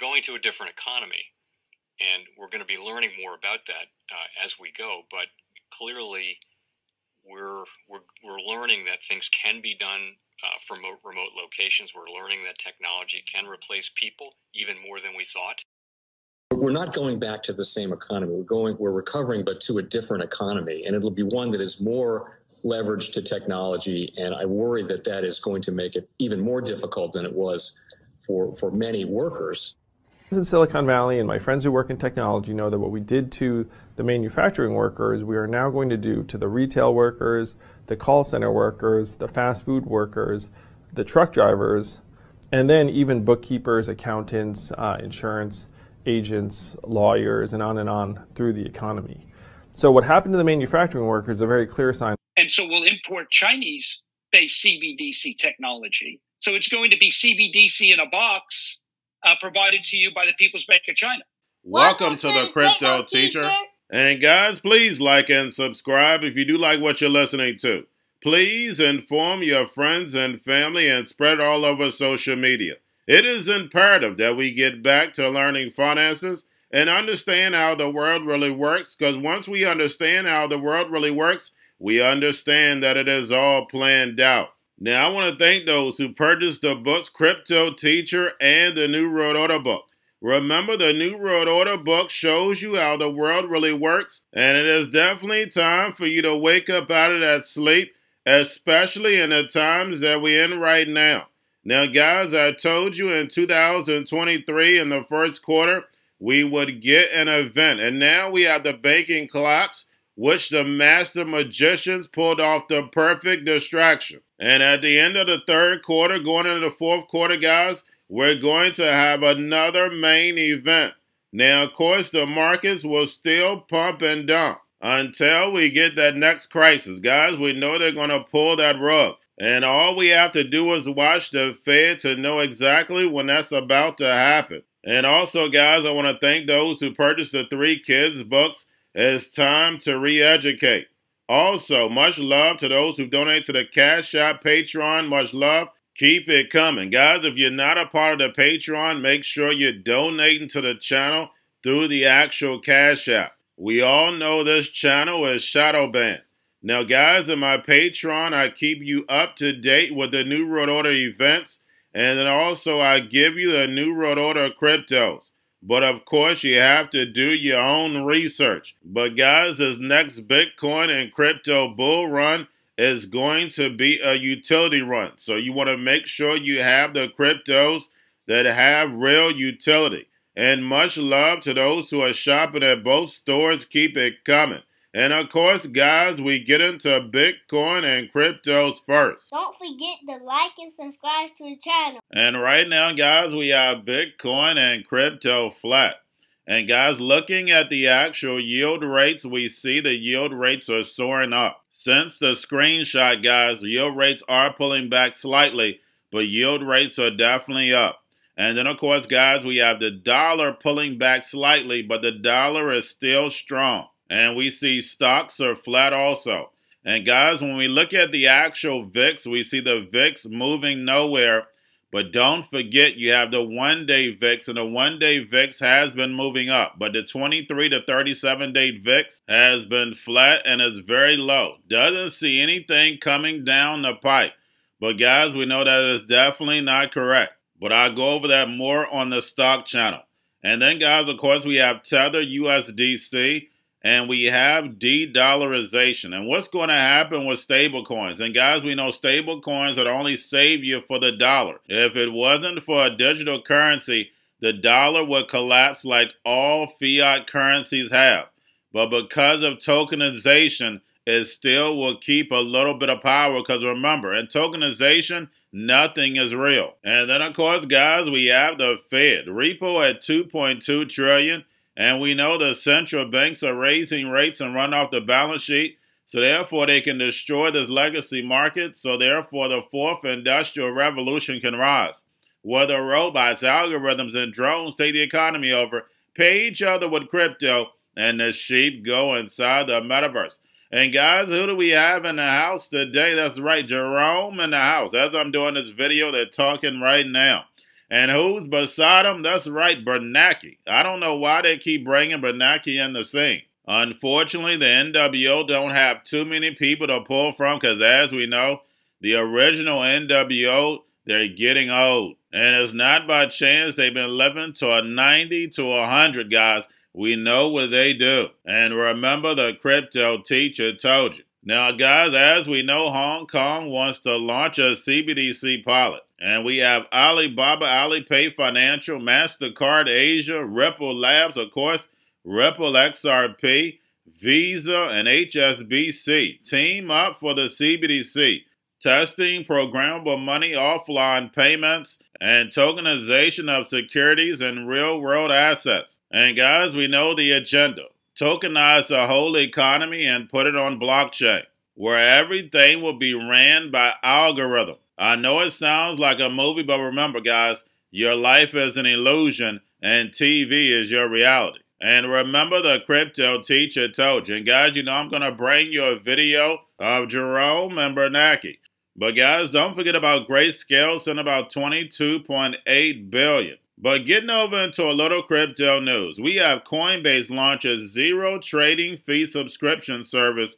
going to a different economy, and we're going to be learning more about that uh, as we go. But clearly, we're we're we're learning that things can be done uh, from remote locations. We're learning that technology can replace people even more than we thought. We're not going back to the same economy. We're going, we're recovering, but to a different economy, and it'll be one that is more leveraged to technology. And I worry that that is going to make it even more difficult than it was for for many workers. In Silicon Valley, and my friends who work in technology know that what we did to the manufacturing workers, we are now going to do to the retail workers, the call center workers, the fast food workers, the truck drivers, and then even bookkeepers, accountants, uh, insurance agents, lawyers, and on and on through the economy. So, what happened to the manufacturing workers is a very clear sign. And so, we'll import Chinese based CBDC technology. So, it's going to be CBDC in a box uh, provided to you by the People's Bank of China. Welcome to the Crypto Teacher. And guys, please like and subscribe if you do like what you're listening to. Please inform your friends and family and spread all over social media. It is imperative that we get back to learning finances and understand how the world really works because once we understand how the world really works, we understand that it is all planned out. Now, I want to thank those who purchased the books Crypto Teacher and the New World Order book. Remember, the New World Order book shows you how the world really works, and it is definitely time for you to wake up out of that sleep, especially in the times that we're in right now. Now, guys, I told you in 2023 in the first quarter, we would get an event. And now we have the banking collapse, which the master magicians pulled off the perfect distraction. And at the end of the third quarter, going into the fourth quarter, guys, we're going to have another main event. Now, of course, the markets will still pump and dump until we get that next crisis. Guys, we know they're going to pull that rug. And all we have to do is watch the Fed to know exactly when that's about to happen. And also, guys, I want to thank those who purchased the Three Kids books. It's time to re educate. Also, much love to those who donate to the Cash App Patreon. Much love. Keep it coming. Guys, if you're not a part of the Patreon, make sure you're donating to the channel through the actual Cash App. We all know this channel is shadow banned. Now, guys, in my Patreon, I keep you up to date with the New World Order events, and then also I give you the New World Order cryptos. But of course, you have to do your own research. But guys, this next Bitcoin and crypto bull run is going to be a utility run. So you want to make sure you have the cryptos that have real utility. And much love to those who are shopping at both stores. Keep it coming. And of course, guys, we get into Bitcoin and cryptos first. Don't forget to like and subscribe to the channel. And right now, guys, we have Bitcoin and crypto flat. And guys, looking at the actual yield rates, we see the yield rates are soaring up. Since the screenshot, guys, yield rates are pulling back slightly, but yield rates are definitely up. And then, of course, guys, we have the dollar pulling back slightly, but the dollar is still strong. And we see stocks are flat also. And guys, when we look at the actual VIX, we see the VIX moving nowhere but don't forget you have the one day VIX, and the one day VIX has been moving up. But the 23 to 37 day VIX has been flat and it's very low. Doesn't see anything coming down the pipe. But guys, we know that is definitely not correct. But I'll go over that more on the stock channel. And then, guys, of course, we have Tether USDC and we have de-dollarization. And what's going to happen with stable coins? And guys, we know stable coins that only save you for the dollar. If it wasn't for a digital currency, the dollar would collapse like all fiat currencies have. But because of tokenization, it still will keep a little bit of power because remember, in tokenization, nothing is real. And then of course, guys, we have the Fed. Repo at 2.2 trillion. And we know the central banks are raising rates and run off the balance sheet. So therefore, they can destroy this legacy market. So therefore, the fourth industrial revolution can rise. Whether robots, algorithms, and drones take the economy over, pay each other with crypto, and the sheep go inside the metaverse. And guys, who do we have in the house today? That's right, Jerome in the house. As I'm doing this video, they're talking right now. And who's beside him? That's right, Bernanke. I don't know why they keep bringing Bernanke in the scene. Unfortunately, the NWO don't have too many people to pull from because, as we know, the original NWO, they're getting old. And it's not by chance they've been living to a 90 to a 100, guys. We know what they do. And remember, the crypto teacher told you. Now, guys, as we know, Hong Kong wants to launch a CBDC pilot. And we have Alibaba, Alipay Financial, MasterCard Asia, Ripple Labs, of course, Ripple XRP, Visa, and HSBC team up for the CBDC. Testing programmable money offline payments and tokenization of securities and real world assets. And guys, we know the agenda tokenize the whole economy and put it on blockchain, where everything will be ran by algorithm. I know it sounds like a movie, but remember, guys, your life is an illusion and TV is your reality. And remember the crypto teacher told you. And guys, you know I'm going to bring you a video of Jerome and Bernanke. But guys, don't forget about Grayscale sent about 22.8 billion. But getting over into a little crypto news, we have Coinbase launch a zero trading fee subscription service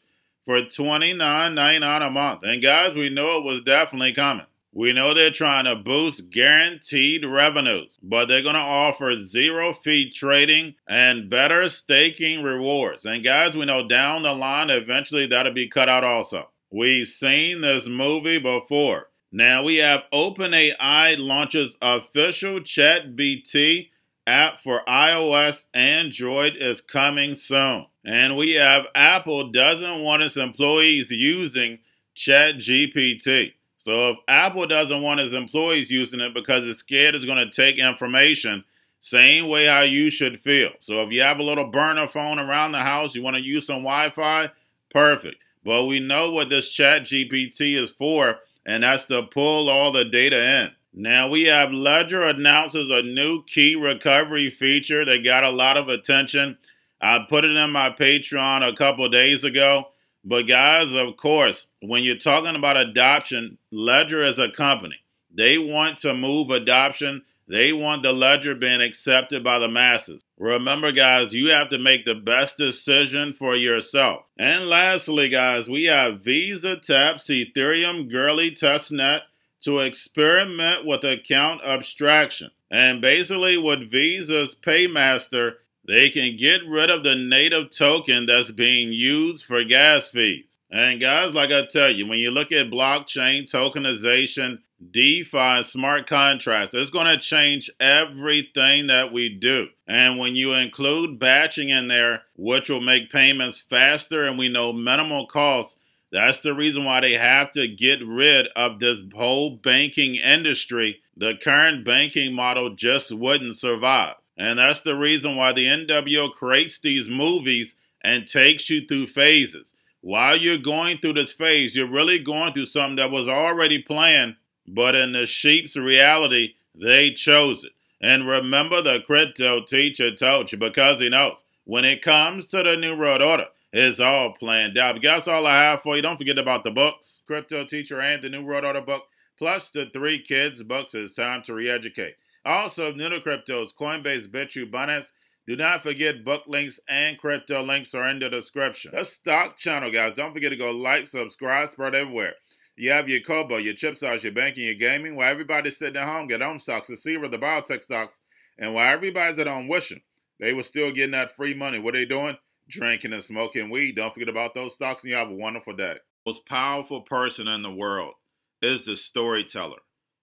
for $29.99 a month. And guys, we know it was definitely coming. We know they're trying to boost guaranteed revenues, but they're going to offer zero fee trading and better staking rewards. And guys, we know down the line, eventually that'll be cut out also. We've seen this movie before. Now we have OpenAI launches official ChatGPT app for iOS, Android is coming soon. And we have Apple doesn't want its employees using ChatGPT. So if Apple doesn't want its employees using it because it's scared it's going to take information, same way how you should feel. So if you have a little burner phone around the house, you want to use some Wi-Fi, perfect. But we know what this chat GPT is for, and that's to pull all the data in. Now we have Ledger announces a new key recovery feature that got a lot of attention. I put it in my Patreon a couple days ago. But guys, of course, when you're talking about adoption, Ledger is a company. They want to move adoption. They want the ledger being accepted by the masses. Remember, guys, you have to make the best decision for yourself. And lastly, guys, we have Visa taps Ethereum Goerli testnet to experiment with account abstraction. And basically, with Visa's Paymaster, they can get rid of the native token that's being used for gas fees. And guys, like I tell you, when you look at blockchain tokenization, DeFi, smart contracts, it's going to change everything that we do. And when you include batching in there, which will make payments faster and we know minimal costs, that's the reason why they have to get rid of this whole banking industry. The current banking model just wouldn't survive. And that's the reason why the NWO creates these movies and takes you through phases. While you're going through this phase, you're really going through something that was already planned, but in the sheep's reality, they chose it. And remember, the crypto teacher told you because he knows when it comes to the New World Order, it's all planned out. But that's all I have for you. Don't forget about the books, Crypto Teacher and the New World Order book, plus the three kids' books. It's time to re educate. Also, new to cryptos, Coinbase, BitChute, Binance. Do not forget book links and crypto links are in the description. The stock channel, guys. Don't forget to go like, subscribe, spread everywhere. You have your Kobo, your chip your banking, your gaming. While everybody's sitting at home, get home stocks, the Seaver, the biotech stocks. And while everybody's at home wishing they were still getting that free money, what are they doing? Drinking and smoking weed. Don't forget about those stocks, and you have a wonderful day. Most powerful person in the world is the storyteller.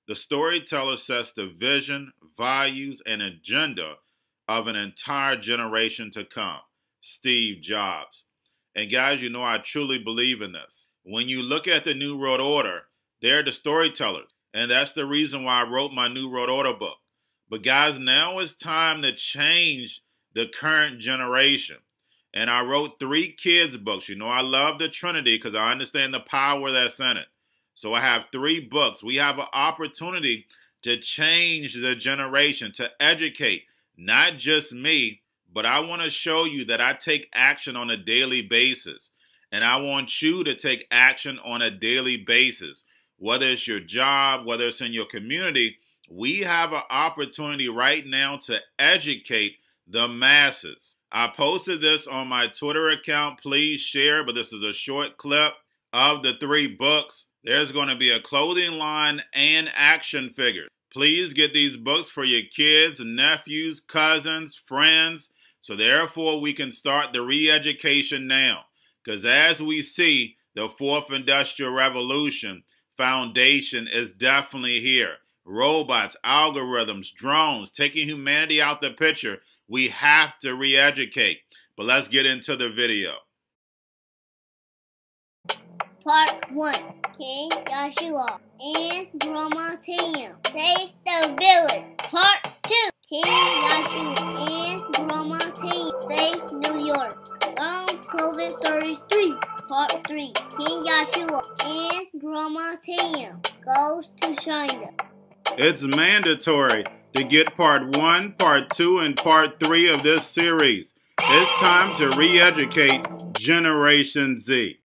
The storyteller sets the vision, values, and agenda of an entire generation to come. Steve Jobs. And guys, you know I truly believe in this. When you look at the New World Order, they're the storytellers. And that's the reason why I wrote my New World Order book. But guys, now it's time to change the current generation. And I wrote three kids' books. You know, I love the Trinity because I understand the power that's in it. So I have three books. We have an opportunity to change the generation, to educate not just me, but I want to show you that I take action on a daily basis. And I want you to take action on a daily basis, whether it's your job, whether it's in your community, We have an opportunity right now to educate the masses. I posted this on my Twitter account. Please share, but this is a short clip of the three books. There's going to be a clothing line and action figures. Please get these books for your kids, nephews, cousins, friends, so therefore we can start the re-education now. Because as we see, the fourth industrial revolution foundation is definitely here. Robots, algorithms, drones, taking humanity out the picture. We have to re-educate. But let's get into the video. Part 1 King Joshua and Grandma Tam Save the Village. Part 2 King Joshua and It's mandatory to get part 1, part 2, and part 3 of this series. It's time to re educate Generation Z.